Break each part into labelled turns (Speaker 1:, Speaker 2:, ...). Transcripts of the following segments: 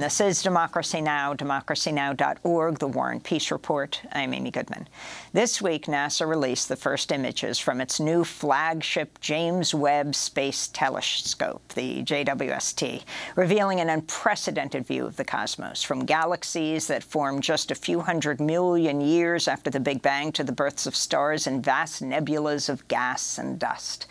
Speaker 1: This is Democracy Now!, democracynow.org, the War and Peace Report. I'm Amy Goodman. This week, NASA released the first images from its new flagship James Webb Space Telescope, the JWST, revealing an unprecedented view of the cosmos, from galaxies that formed just a few hundred million years after the Big Bang to the births of stars and vast nebulas of gas and dust.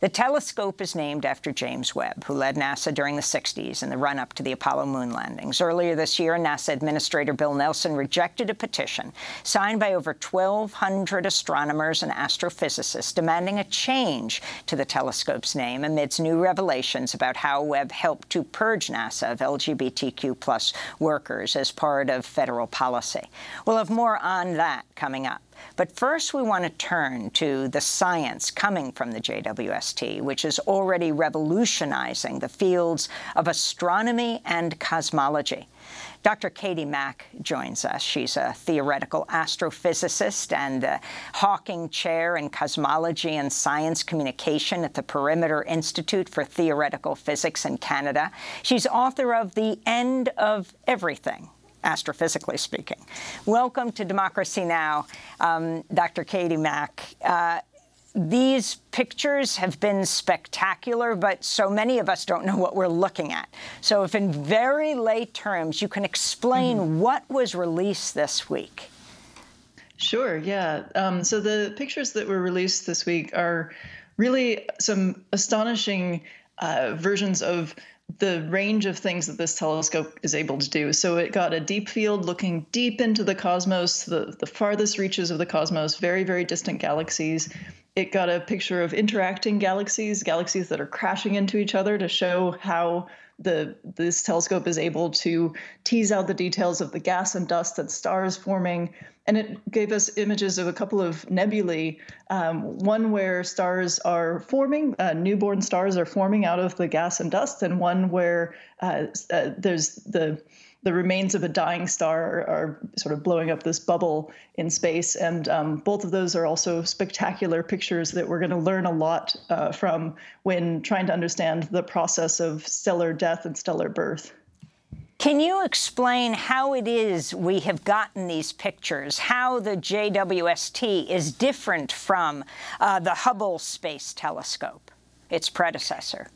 Speaker 1: The telescope is named after James Webb, who led NASA during the 60s in the run-up to the Apollo moon Earlier this year, NASA Administrator Bill Nelson rejected a petition signed by over 1,200 astronomers and astrophysicists demanding a change to the telescope's name amidst new revelations about how Webb helped to purge NASA of LGBTQ plus workers as part of federal policy. We'll have more on that coming up. But first, we want to turn to the science coming from the JWST, which is already revolutionizing the fields of astronomy and cosmology. Dr. Katie Mack joins us. She's a theoretical astrophysicist and Hawking Chair in Cosmology and Science Communication at the Perimeter Institute for Theoretical Physics in Canada. She's author of The End of Everything, astrophysically speaking. Welcome to Democracy Now!, um, Dr. Katie Mack. Uh, these pictures have been spectacular, but so many of us don't know what we're looking at. So if in very late terms you can explain mm -hmm. what was released this week.
Speaker 2: Sure, yeah. Um, so the pictures that were released this week are really some astonishing uh, versions of the range of things that this telescope is able to do. So it got a deep field looking deep into the cosmos, the, the farthest reaches of the cosmos, very, very distant galaxies. It got a picture of interacting galaxies, galaxies that are crashing into each other to show how the this telescope is able to tease out the details of the gas and dust that stars forming. And it gave us images of a couple of nebulae, um, one where stars are forming, uh, newborn stars are forming out of the gas and dust, and one where uh, uh, there's the the remains of a dying star are, are, sort of blowing up this bubble in space. And um, both of those are also spectacular pictures that we're going to learn a lot uh, from when trying to understand the process of stellar death and stellar birth.
Speaker 1: Can you explain how it is we have gotten these pictures, how the JWST is different from uh, the Hubble Space Telescope, its predecessor?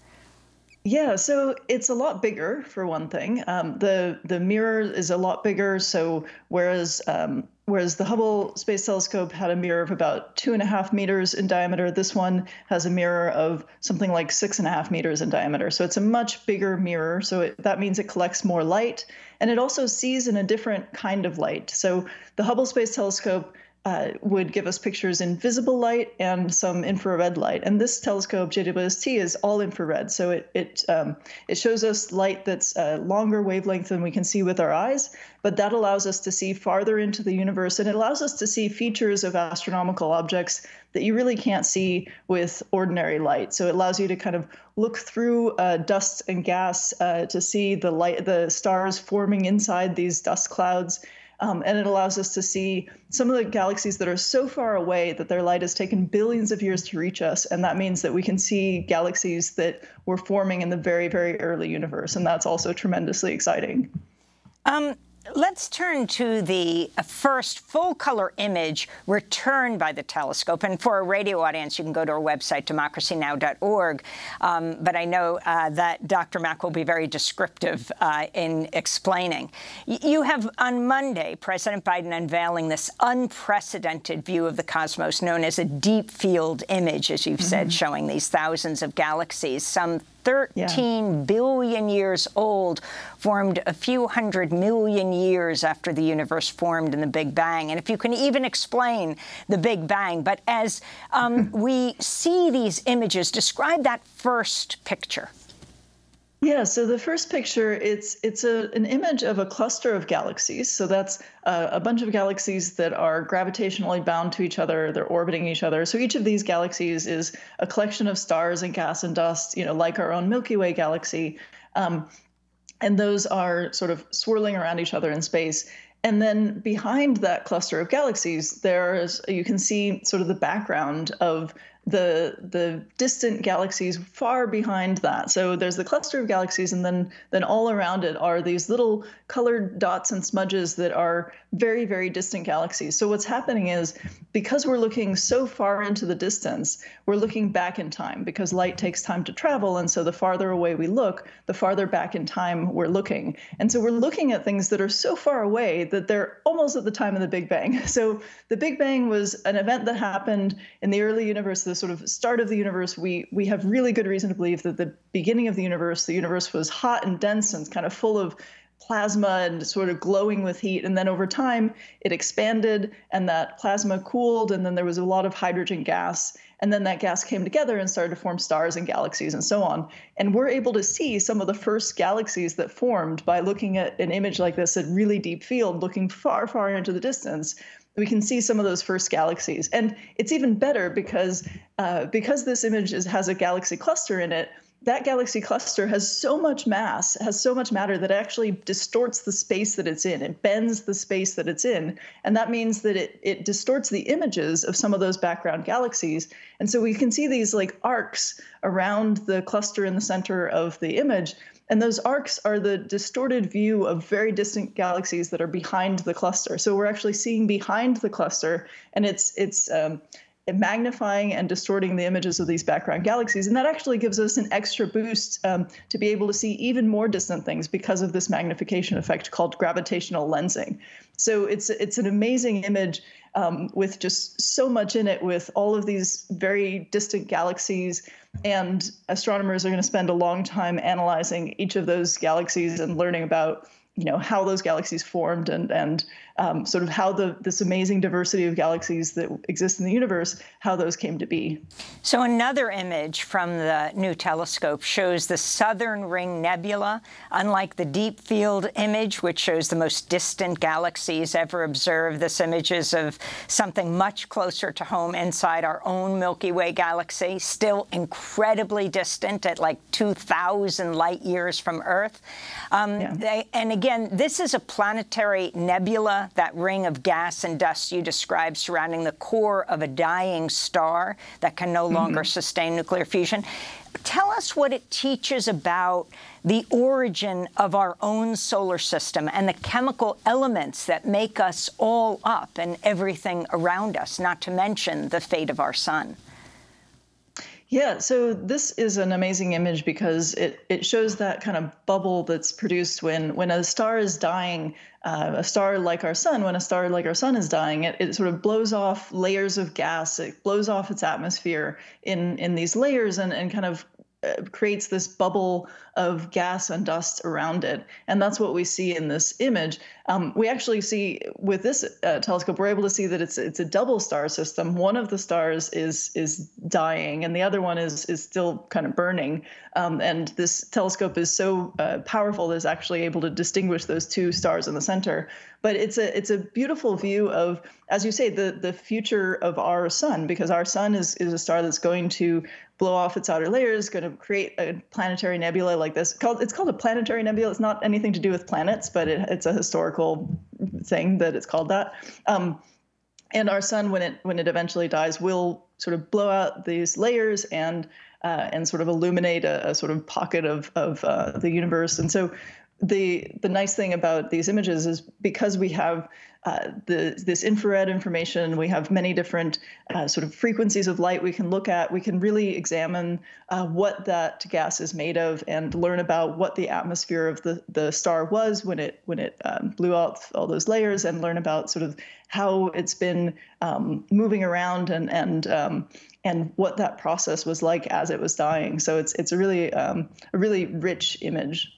Speaker 2: Yeah, so it's a lot bigger for one thing. Um, the the mirror is a lot bigger. So whereas um, whereas the Hubble Space Telescope had a mirror of about two and a half meters in diameter, this one has a mirror of something like six and a half meters in diameter. So it's a much bigger mirror. So it, that means it collects more light, and it also sees in a different kind of light. So the Hubble Space Telescope uh, would give us pictures in visible light and some infrared light. And this telescope, JWST, is all infrared. So it it um, it shows us light that's a longer wavelength than we can see with our eyes, but that allows us to see farther into the universe, and it allows us to see features of astronomical objects that you really can't see with ordinary light. So it allows you to kind of look through uh, dust and gas uh, to see the light, the stars forming inside these dust clouds um, and it allows us to see some of the galaxies that are so far away that their light has taken billions of years to reach us. And that means that we can see galaxies that were forming in the very, very early universe. And that's also tremendously exciting.
Speaker 1: Um, Let's turn to the first full-color image returned by the telescope. And for a radio audience, you can go to our website, democracynow.org. Um, but I know uh, that Dr. Mack will be very descriptive uh, in explaining. You have, on Monday, President Biden unveiling this unprecedented view of the cosmos known as a deep field image, as you've mm -hmm. said, mm-hmm. showing these thousands of galaxies, some Thirteen yeah. billion years old, formed a few hundred million years after the universe formed in the Big Bang. And if you can even explain the Big Bang, but as um, we see these images, describe that first picture.
Speaker 2: Yeah, so the first picture, it's it's a, an image of a cluster of galaxies. So that's uh, a bunch of galaxies that are gravitationally bound to each other. They're orbiting each other. So each of these galaxies is a collection of stars and gas and dust, you know, like our own Milky Way galaxy. Um, and those are sort of swirling around each other in space. And then behind that cluster of galaxies, there's you can see sort of the background of the the distant galaxies far behind that. So there's the cluster of galaxies, and then then all around it are these little colored dots and smudges that are very very distant galaxies. So what's happening is because we're looking so far into the distance, we're looking back in time because light takes time to travel, and so the farther away we look, the farther back in time we're looking. And so we're looking at things that are so far away that they're almost at the time of the Big Bang. So the Big Bang was an event that happened in the early universe, the sort of start of the universe. We we have really good reason to believe that the beginning of the universe, the universe was hot and dense and kind of full of plasma and sort of glowing with heat. And then over time, it expanded and that plasma cooled, and then there was a lot of hydrogen gas. And then that gas came together and started to form stars and galaxies and so on. And we're able to see some of the first galaxies that formed by looking at an image like this at really deep field, looking far, far into the distance. We can see some of those first galaxies. And it's even better because uh, because this image is, has a galaxy cluster in it, that galaxy cluster has so much mass, has so much matter that it actually distorts the space that it's in. It bends the space that it's in. And that means that it, it distorts the images of some of those background galaxies. And so we can see these like arcs around the cluster in the center of the image. And those arcs are the distorted view of very distant galaxies that are behind the cluster. So we're actually seeing behind the cluster, and it's it's um, magnifying and distorting the images of these background galaxies. And that actually gives us an extra boost um, to be able to see even more distant things because of this magnification effect called gravitational lensing. So it's it's an amazing image um, with just so much in it, with all of these very distant galaxies. And astronomers are going to spend a long time analyzing each of those galaxies and learning about you know how those galaxies formed and and um, sort of how the this amazing diversity of galaxies that exist in the universe, how those came to be.
Speaker 1: So another image from the new telescope shows the Southern Ring Nebula. Unlike the Deep Field image, which shows the most distant galaxies ever observed, this image is of something much closer to home inside our own Milky Way galaxy, still incredibly distant at like 2,000 light years from Earth. Um, yeah. they, and again, this is a planetary nebula that ring of gas and dust you described surrounding the core of a dying star that can no longer mm -hmm. sustain nuclear fusion. Tell us what it teaches about the origin of our own solar system and the chemical elements that make us all up and everything around us, not to mention the fate of our sun.
Speaker 2: Yeah, so this is an amazing image because it, it shows that kind of bubble that's produced when when a star is dying, uh, a star like our sun, when a star like our sun is dying, it, it sort of blows off layers of gas, it blows off its atmosphere in in these layers and, and kind of creates this bubble of gas and dust around it. And that's what we see in this image. Um, we actually see with this uh, telescope, we're able to see that it's it's a double star system. One of the stars is is dying, and the other one is is still kind of burning. Um, and this telescope is so uh, powerful that it's actually able to distinguish those two stars in the center. But it's a it's a beautiful view of, as you say, the the future of our sun, because our sun is is a star that's going to blow off its outer layers, going to create a planetary nebula like this. Called, it's called a planetary nebula. It's not anything to do with planets, but it, it's a historical thing that it's called that. Um, and our sun, when it when it eventually dies, will sort of blow out these layers and uh, and sort of illuminate a, a, sort of pocket of of uh, the universe. And so the the nice thing about these images is because we have uh, the, this infrared information. We have many different uh, sort of frequencies of light we can look at. We can really examine uh, what that gas is made of and learn about what the atmosphere of the, the star was when it when it um, blew out all those layers, and learn about sort of how it's been um, moving around and and um, and what that process was like as it was dying. So it's it's a really um, a really rich image.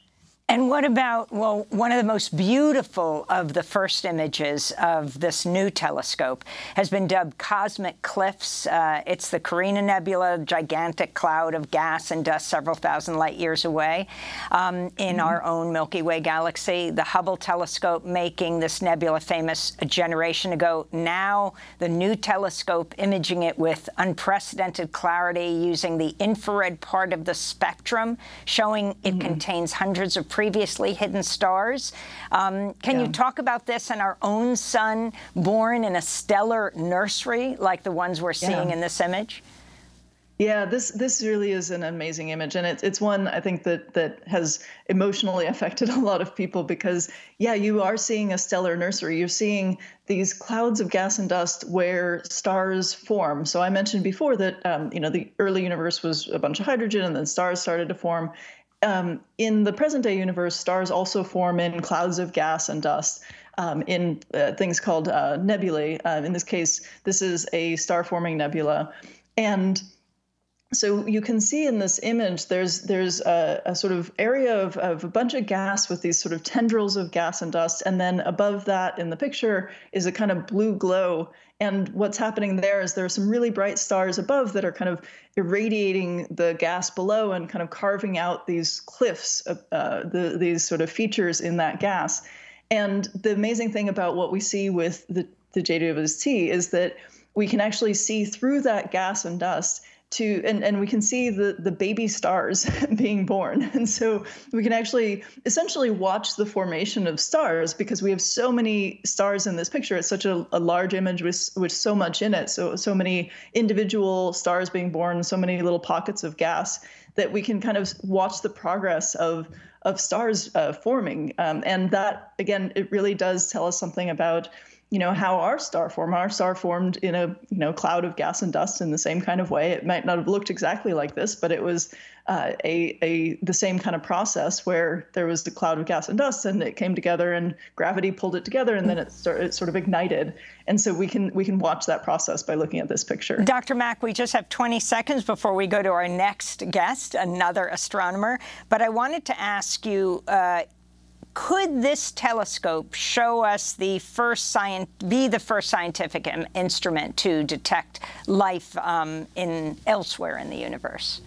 Speaker 1: And what about, well, one of the most beautiful of the first images of this new telescope has been dubbed Cosmic Cliffs. Uh, it's the Carina Nebula, a gigantic cloud of gas and dust several thousand light years away um, in mm -hmm. our own Milky Way galaxy. The Hubble telescope making this nebula famous a generation ago. Now the new telescope imaging it with unprecedented clarity using the infrared part of the spectrum, showing it mm -hmm. contains hundreds of previously hidden stars. Um, can yeah. you talk about this and our own sun born in a stellar nursery like the ones we're seeing yeah. in this image?
Speaker 2: Yeah, this this really is an amazing image, and it's it's one I think that that has emotionally affected a lot of people because yeah, you are seeing a stellar nursery. You're seeing these clouds of gas and dust where stars form. So I mentioned before that um, you know the early universe was a bunch of hydrogen, and then stars started to form. Um, in the present day universe, stars also form in clouds of gas and dust. Um, in uh, things called uh, nebulae. Uh, in this case, this is a star forming nebula. And so you can see in this image there's there's a, a, sort of area of, of a bunch of gas with these sort of tendrils of gas and dust. And then above that in the picture is a kind of blue glow. And what's happening there is there are some really bright stars above that are kind of irradiating the gas below and kind of carving out these cliffs uh, the, these sort of features in that gas. And the amazing thing about what we see with the, the JWST is that we can actually see through that gas and dust to and, and we can see the the baby stars being born. And so we can actually essentially watch the formation of stars because we have so many stars in this picture. It's such a, a large image with with so much in it. So so many individual stars being born so many little pockets of gas that we can kind of watch the progress of of stars uh, forming. Um, and that again it really does tell us something about you know how our star formed. Our star formed in a you know cloud of gas and dust in the same kind of way. It might not have looked exactly like this, but it was uh, a a the same kind of process where there was the cloud of gas and dust, and it came together, and gravity pulled it together, and then it, start, it sort of ignited. And so we can we can watch that process by looking at this picture.
Speaker 1: Dr. Mack, we just have 20 seconds before we go to our next guest, another astronomer. But I wanted to ask you. Uh, could this telescope show us the first science, be the first scientific instrument to detect life um, in elsewhere in the universe?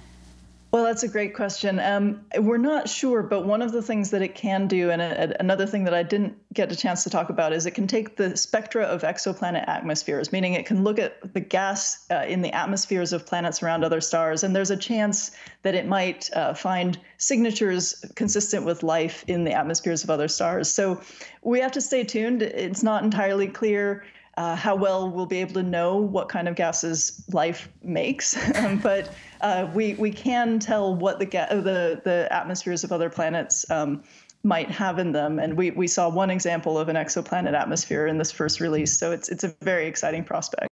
Speaker 2: Well, that's a great question. Um, we're not sure, but one of the things that it can do, and a, another thing that I didn't get a chance to talk about, is it can take the spectra of exoplanet atmospheres, meaning it can look at the gas uh, in the atmospheres of planets around other stars, and there's a chance that it might uh, find signatures consistent with life in the atmospheres of other stars. So we have to stay tuned. It's not entirely clear uh, how well we'll be able to know what kind of gases life makes, um, but uh, we we can tell what the ga- the the atmospheres of other planets um, might have in them, and we we saw one example of an exoplanet atmosphere in this first release, so it's it's a very exciting prospect.